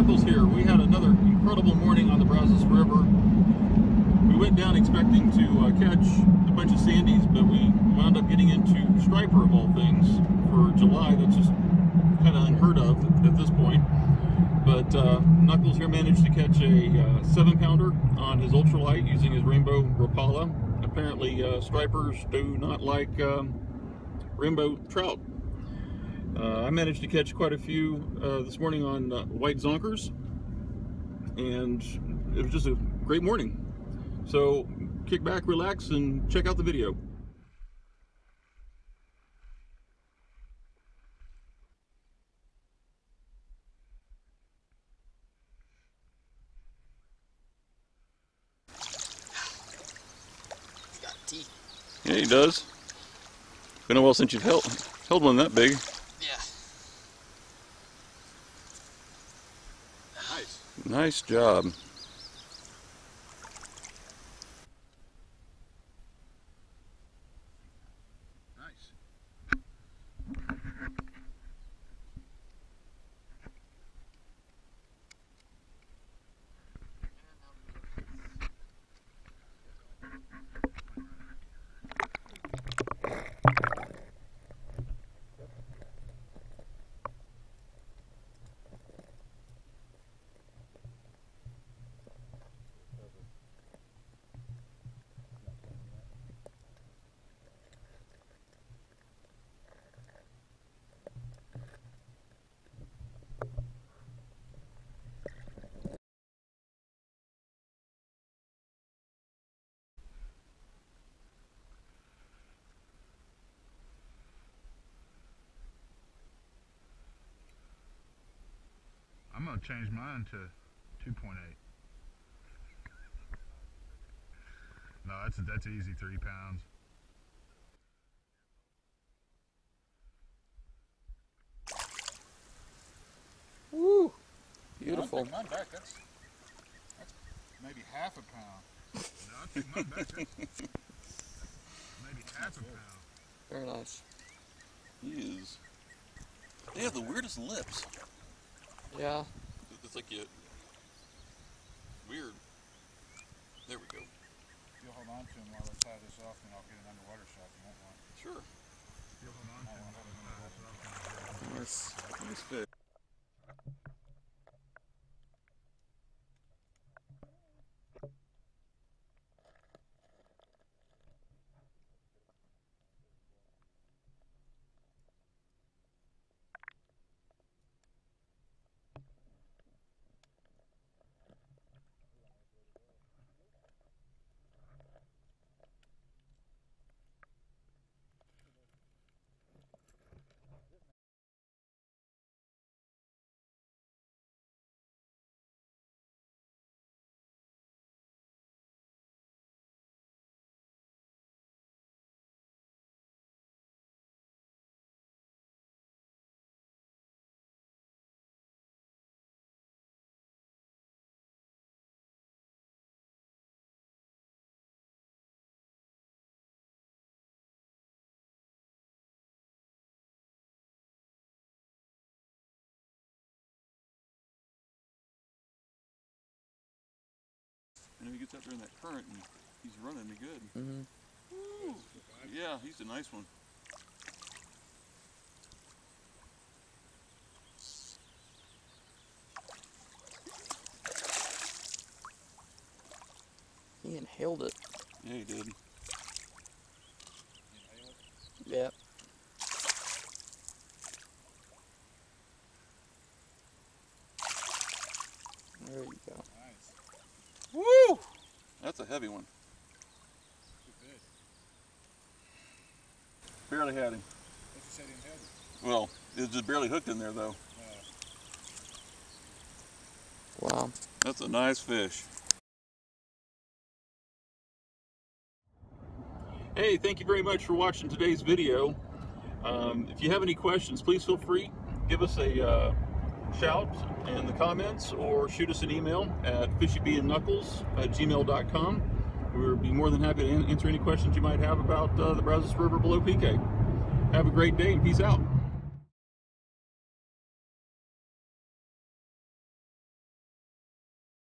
Knuckles here. We had another incredible morning on the Brazos River. We went down expecting to uh, catch a bunch of sandies, but we wound up getting into striper of all things for July. That's just kind of unheard of at this point. But uh, Knuckles here managed to catch a uh, seven pounder on his ultralight using his rainbow Rapala. Apparently, uh, stripers do not like um, rainbow trout. Uh, I managed to catch quite a few uh, this morning on uh, white zonkers, and it was just a great morning. So kick back, relax, and check out the video. He's got teeth. Yeah, he does. Been a while since you've held, held one that big. Yeah. Nice. Job. Nice. I'm gonna change mine to 2.8. No, that's that's easy. Three pounds. Woo! Beautiful. Mine back. That's that's maybe half a pound. No, I think mine back. That's maybe half a pound. Very nice. He is. They have the weirdest lips. Yeah. It's like you. Weird. There we go. You'll hold on to him while I tie this off, and I'll get an underwater shot. if You want one? Sure. You'll hold on to him while I tie this off. Nice. Nice fish. And if he gets out there in that current and he's running me good. Mm-hmm. Yeah, he's a nice one. He inhaled it. Yeah, he did. Yep. There you go. Nice. Woo! That's a heavy one. Barely had him. What you said he had? Well, it just barely hooked in there though. Wow. That's a nice fish. Hey, thank you very much for watching today's video. Um, if you have any questions, please feel free. Give us a uh, shout in the comments or shoot us an email at fishybandknuckles at gmail.com. We'll be more than happy to answer any questions you might have about uh, the Brazos River below PK. Have a great day and peace out.